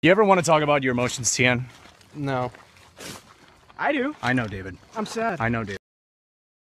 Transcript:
You ever want to talk about your emotions, Tian? No. I do. I know, David. I'm sad. I know, David.